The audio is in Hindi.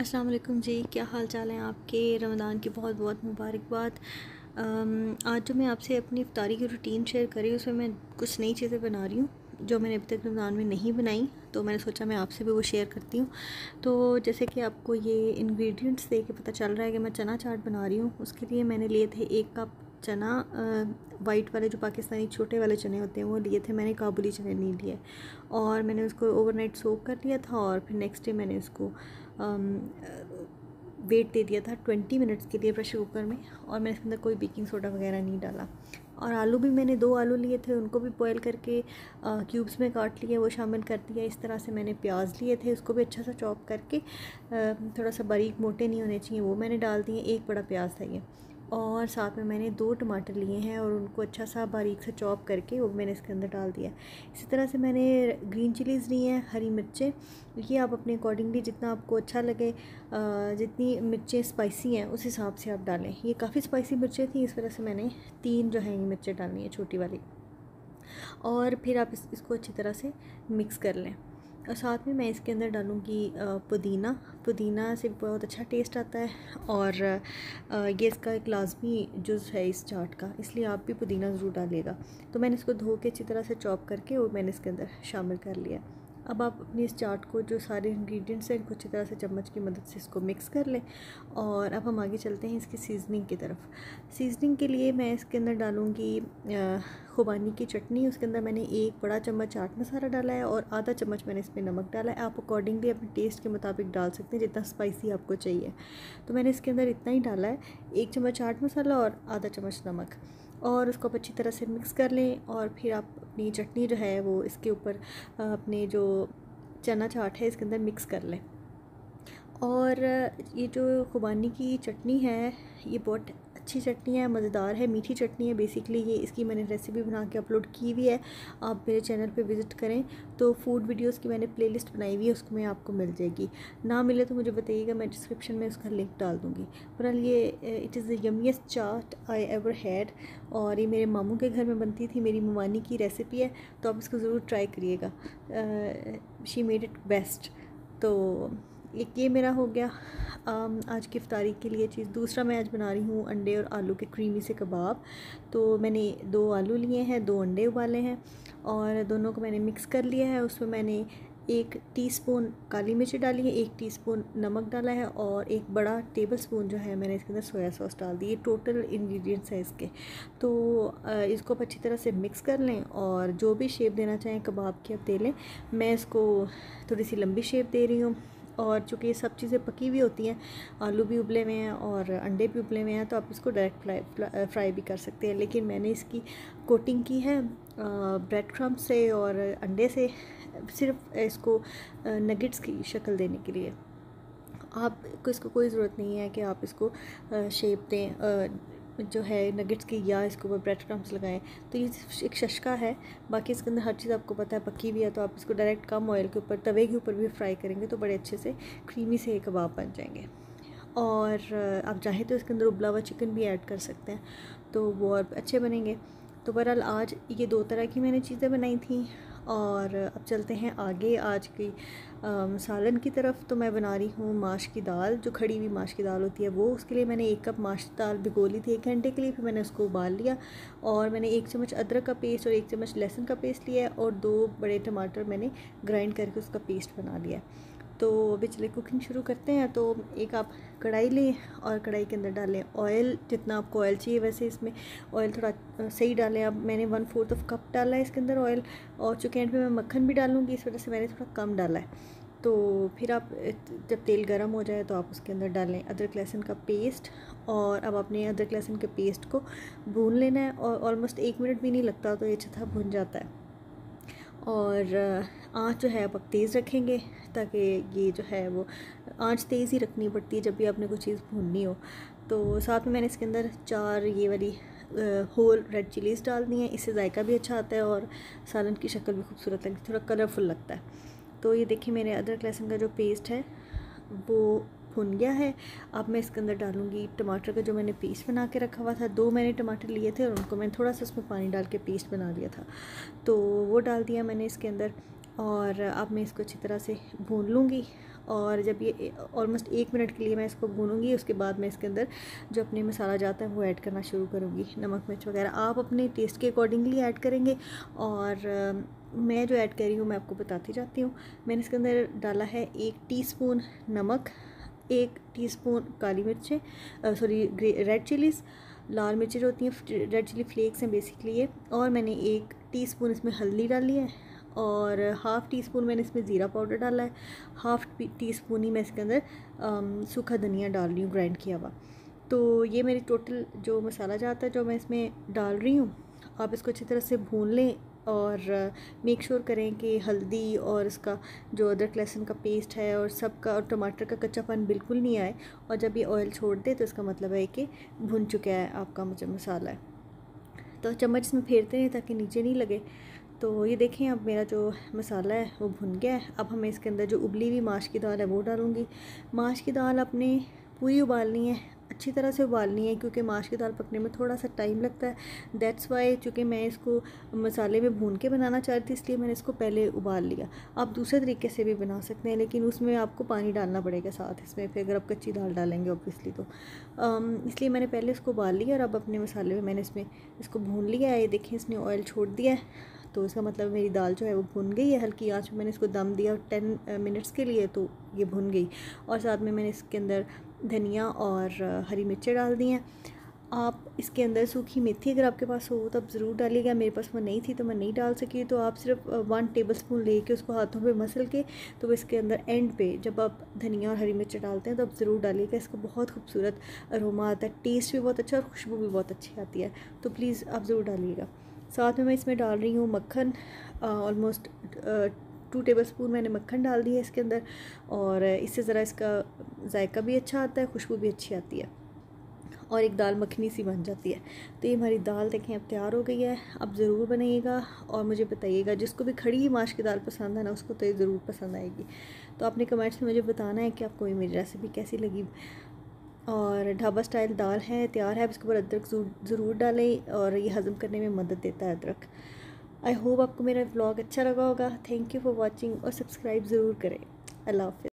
अस्सलाम वालेकुम जी, क्या हाल चाल हैं आपके? रमज़ान की बहुत बहुत मुबारकबाद। आज जो मैं आपसे अपनी इफ्तारी की रूटीन शेयर कर रही हूँ, उसमें मैं कुछ नई चीज़ें बना रही हूँ, जो मैंने अभी तक रमज़ान में नहीं बनाई तो मैंने सोचा मैं आपसे भी वो शेयर करती हूँ। तो जैसे कि आपको ये इंग्रेडिएंट्स देख के पता चल रहा है कि मैं चना चाट बना रही हूँ, उसके लिए मैंने लिए थे एक कप चना वाइट वाले जो पाकिस्तानी छोटे वाले चने होते हैं, वो लिए थे, मैंने काबुली चने नहीं लिए। और मैंने उसको ओवरनाइट सोक कर लिया था और फिर नेक्स्ट डे मैंने उसको वेट दे दिया था ट्वेंटी मिनट्स के लिए प्रेशर कुकर में और मैंने इसके अंदर कोई बेकिंग सोडा वगैरह नहीं डाला। और आलू भी मैंने दो आलू लिए थे, उनको भी बॉयल करके क्यूब्स में काट लिए, वो शामिल कर दिया। इस तरह से मैंने प्याज लिए थे, उसको भी अच्छा सा चॉप करके थोड़ा सा बारीक मोटे नहीं होने चाहिए, वो मैंने डाल दिए, एक बड़ा प्याज था ये। और साथ में मैंने दो टमाटर लिए हैं और उनको अच्छा सा बारीक से चॉप करके वो मैंने इसके अंदर डाल दिया इसी तरह से मैंने ग्रीन चिलीज़ ली हैं हरी मिर्चें। ये आप अपने अकॉर्डिंगली जितना आपको अच्छा लगे जितनी मिर्चें स्पाइसी हैं उस हिसाब से आप डालें। ये काफ़ी स्पाइसी मिर्चें थी इस वजह से मैंने तीन जो है ये मिर्चें डालनी है छोटी वाली। और फिर आप इस, इसको अच्छी तरह से मिक्स कर लें। साथ में मैं इसके अंदर डालूँगी पुदीना। पुदीना से बहुत अच्छा टेस्ट आता है और ये इसका एक लाजमी जुज़ है इस चाट का, इसलिए आप भी पुदीना ज़रूर डालिएगा। तो मैंने इसको धो के अच्छी तरह से चॉप करके और मैंने इसके अंदर शामिल कर लिया अब आप अपनी इस चाट को, जो सारे इंग्रेडिएंट्स हैं इनको अच्छी तरह से चम्मच की मदद से इसको मिक्स कर लें। और अब हम आगे चलते हैं इसकी सीजनिंग की तरफ़। सीजनिंग के लिए मैं इसके अंदर डालूँगी खुबानी की चटनी। उसके अंदर मैंने एक बड़ा चम्मच चाट मसाला डाला है और आधा चम्मच मैंने इसमें नमक डाला है। आप अकॉर्डिंगली अपने टेस्ट के मुताबिक डाल सकते हैं, जितना स्पाइसी आपको चाहिए। तो मैंने इसके अंदर इतना ही डाला है। एक चम्मच चाट मसाला और आधा चम्मच नमक। और उसको आप अच्छी तरह से मिक्स कर लें और फिर आप अपनी चटनी जो है वो इसके ऊपर अपने जो चना चाट है इसके अंदर मिक्स कर लें। और ये जो खुबानी की चटनी है, ये बहुत अच्छी चटनी है, मज़ेदार है, मीठी चटनी है। बेसिकली ये इसकी मैंने रेसिपी बना के अपलोड की हुई है। आप मेरे चैनल पे विज़िट करें तो फ़ूड वीडियोस की मैंने प्लेलिस्ट बनाई हुई है, उसको मैं आपको मिल जाएगी। ना मिले तो मुझे बताइएगा, मैं डिस्क्रिप्शन में उसका लिंक डाल दूँगी। बहरहाल ये it is the yummiest chaat I ever had और ये मेरे मामू के घर में बनती थी, मेरी ममानी की रेसिपी है तो आप इसको ज़रूर ट्राई करिएगा। शी मेड इट बेस्ट तो एक ये मेरा हो गया आज की इफ्तारी के लिए चीज़। दूसरा मैं आज बना रही हूँ अंडे और आलू के क्रीमी से कबाब। तो मैंने दो आलू लिए हैं, दो अंडे उबाले हैं और दोनों को मैंने मिक्स कर लिया है। उसमें मैंने एक टीस्पून काली मिर्च डाली है, एक टीस्पून नमक डाला है और एक बड़ा टेबल स्पून जो है मैंने इसके अंदर सोया सॉस डाल दी। ये टोटल इंग्रेडिएंट्स हैं इसके। तो इसको आप अच्छी तरह से मिक्स कर लें और जो भी शेप देना चाहें कबाब की आप दे लें। मैं इसको थोड़ी सी लंबी शेप दे रही हूँ। और चूँकि ये सब चीज़ें पकी हुई होती हैं, आलू भी उबले हुए हैं और अंडे भी उबले हुए हैं तो आप इसको डायरेक्ट फ्राई फ्राई भी कर सकते हैं। लेकिन मैंने इसकी कोटिंग की है ब्रेड क्रम्ब से और अंडे से, सिर्फ़ इसको नगेट्स की शक्ल देने के लिए। आपको इसको कोई ज़रूरत नहीं है कि आप इसको शेप दें जो है नगेट्स की या इसके ऊपर ब्रेड क्रम्स लगाएँ तो ये एक शशका है। बाकी इसके अंदर हर चीज़ आपको पता है पक्की भी है तो आप इसको डायरेक्ट कम ऑयल के ऊपर, तवे के ऊपर भी फ्राई करेंगे तो बड़े अच्छे से क्रीमी से कबाब बन जाएँगे। और आप चाहें तो इसके अंदर उबला हुआ चिकन भी ऐड कर सकते हैं तो वो और अच्छे बनेंगे। तो बहरहाल आज ये दो तरह की मैंने चीज़ें बनाई थी। और अब चलते हैं आगे आज की सालन की तरफ़। तो मैं बना रही हूँ माश की दाल। जो खड़ी हुई माश की दाल होती है वो। उसके लिए मैंने एक कप माश की दाल भिगो ली थी एक घंटे के लिए। फिर मैंने उसको उबाल लिया और मैंने एक चम्मच अदरक का पेस्ट और एक चम्मच लहसुन का पेस्ट लिया है और दो बड़े टमाटर मैंने ग्राइंड करके उसका पेस्ट बना लिया तो अभी चले कुकिंग शुरू करते हैं। तो एक आप कढ़ाई लें और कढ़ाई के अंदर डालें ऑयल जितना आपको ऑयल चाहिए वैसे इसमें। ऑयल थोड़ा सही डालें अब मैंने वन फोर्थ ऑफ़ कप डाला है इसके अंदर ऑयल और चूँकि एंड पे मैं मक्खन भी डालूँगी, इस वजह से मैंने थोड़ा कम डाला है। तो फिर आप जब तेल गर्म हो जाए तो आप उसके अंदर डालें अदरक, लहसुन का पेस्ट और अब अपने अदरक, लहसुन के पेस्ट को भून लेना है और ऑलमोस्ट एक मिनट भी नहीं लगता तो ये अच्छा भुन जाता है। और आँच जो है, आप तेज़ रखेंगे ताकि ये जो है, वो आँच तेज़ ही रखनी पड़ती है जब भी आपने कोई चीज़ भूननी हो। तो साथ में मैंने इसके अंदर चार ये वाली होल रेड चिलीज़ डाल दी हैं। इससे जायका भी अच्छा आता है और सालन की शक्ल भी खूबसूरत लगती है, थोड़ा कलरफुल लगता है। तो ये देखिए, मेरे अदरक लहसुन का जो पेस्ट है, वो भुन गया है। अब मैं इसके अंदर डालूँगी टमाटर का जो मैंने पेस्ट बना के रखा हुआ था। दो मैंने टमाटर लिए थे और उनको मैंने थोड़ा सा उसमें पानी डाल के पेस्ट बना दिया था। तो वो डाल दिया मैंने इसके अंदर और अब मैं इसको अच्छी तरह से भून लूँगी और जब ये ऑलमोस्ट एक मिनट के लिए मैं इसको भूनूँगी, उसके बाद मैं इसके अंदर जो अपने मसाला जाता है वो ऐड करना शुरू करूँगी। नमक, मिर्च वगैरह आप अपने टेस्ट के अकॉर्डिंगली ऐड करेंगे और मैं जो ऐड कर रही हूँ, मैं आपको बताती जाती हूँ। मैंने इसके अंदर डाला है एक टीस्पून नमक। एक टीस्पून काली मिर्चें सॉरी रेड चिलीज़ लाल मिर्चें जो होती हैं रेड चिली फ्लेक्स हैं बेसिकली ये, और मैंने एक टीस्पून इसमें हल्दी डाली है, और हाफ़ टी स्पून मैंने इसमें ज़ीरा पाउडर डाला है हाफ़ टी स्पून ही मैं इसके अंदर सूखा धनिया डाल रही हूँ ग्राइंड किया हुआ। तो ये मेरी टोटल जो मसाला जाता है, जो मैं इसमें डाल रही हूँ, आप इसको अच्छी तरह से भून लें और मेक श्योर करें कि हल्दी और इसका जो अदरक लहसुन का पेस्ट है और सब का और टमाटर का कच्चापन बिल्कुल नहीं आए और जब ये ऑयल छोड़ दे तो इसका मतलब है कि भुन चुका है आपका मुझे मसाला। तो चम्मच इसमें फेरते हैं ताकि नीचे नहीं लगे। तो ये देखें अब मेरा जो मसाला है वो भुन गया है। अब हमें इसके अंदर जो उबली हुई माश की दाल है वो डालूँगी। माश की दाल अपने पूरी उबालनी है। अच्छी तरह से उबालनी है क्योंकि माश की दाल पकने में थोड़ा सा टाइम लगता है। दैट्स वाई चूँकि मैं इसको मसाले में भून के बनाना चाह रही थी, इसलिए मैंने इसको पहले उबाल लिया। आप दूसरे तरीके से भी बना सकते हैं, लेकिन उसमें आपको पानी डालना पड़ेगा साथ इसमें, फिर अगर आप कच्ची दाल डालेंगे ऑब्वियसली तो। इसलिए मैंने पहले इसको उबाल लिया और अब अपने मसाले में मैंने इसमें इसको भून लिया है। ये देखिए, इसने ऑयल छोड़ दिया है। तो इसका मतलब मेरी दाल जो है वो भुन गई है। हल्की आँच में मैंने इसको दम दिया टेन मिनट्स के लिए तो ये भुन गई। और साथ में मैंने इसके अंदर धनिया और हरी मिर्चें डाल दी हैं। आप इसके अंदर सूखी मेथी अगर आपके पास हो तो आप ज़रूर डालिएगा। मेरे पास वो नहीं थी तो मैं नहीं डाल सकी। तो आप सिर्फ़ वन टेबल स्पून ले के उसको हाथों पे मसल के तो इसके अंदर एंड पे जब आप धनिया और हरी मिर्चें डालते हैं तो आप ज़रूर डालिएगा। इसका बहुत खूबसूरत अरोमा आता है। टेस्ट भी बहुत अच्छा और खुशबू भी बहुत अच्छी आती है। तो प्लीज़ आप ज़रूर डालिएगा। साथ में मैं इसमें डाल रही हूँ मक्खन ऑलमोस्ट टू टेबल स्पून मैंने मक्खन डाल दिया इसके अंदर और इससे ज़रा इसका जायका भी अच्छा आता है, खुशबू भी अच्छी आती है और एक दाल मखनी सी बन जाती है। तो ये हमारी दाल देखें, अब तैयार हो गई है। अब ज़रूर बनाइएगा और मुझे बताइएगा, जिसको भी खड़ी ही माश की दाल पसंद है ना, उसको तो ये ज़रूर पसंद आएगी। तो आपने कमेंट्स में मुझे बताना है कि आपको ये मेरी रेसिपी कैसी लगी। और ढाबा स्टाइल दाल है, तैयार है इसके ऊपर अदरक ज़रूर डालें और ये हज़म करने में मदद देता है अदरक। आई होप आपको मेरा ब्लॉग अच्छा लगा होगा. थैंक यू फॉर वॉचिंग और सब्सक्राइब ज़रूर करें. अल्लाह हाफि